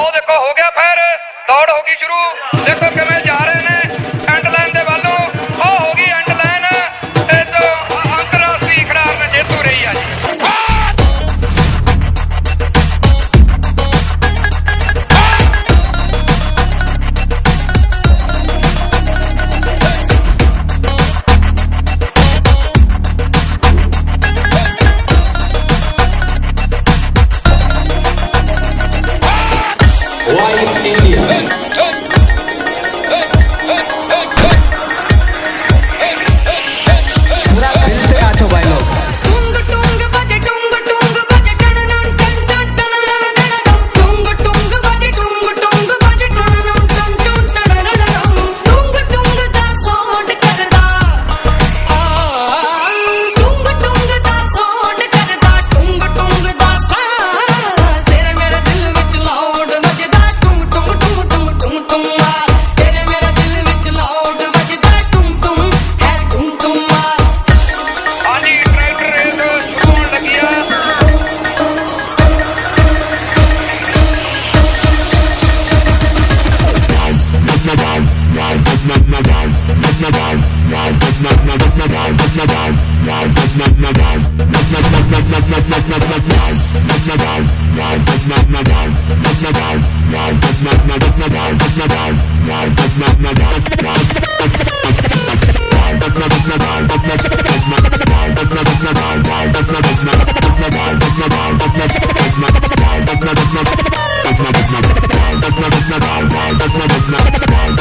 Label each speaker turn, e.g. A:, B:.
A: ਆਓ ਦੇਖੋ ਹੋ ਗਿਆ ਫੇਰ ਦੌੜ ਹੋ ਗਈ ਸ਼ੁਰੂ। ਦੇਖੋ ਕਿਵੇਂ ਜਾ ਰਹੇ ਨੇ।
B: Bye.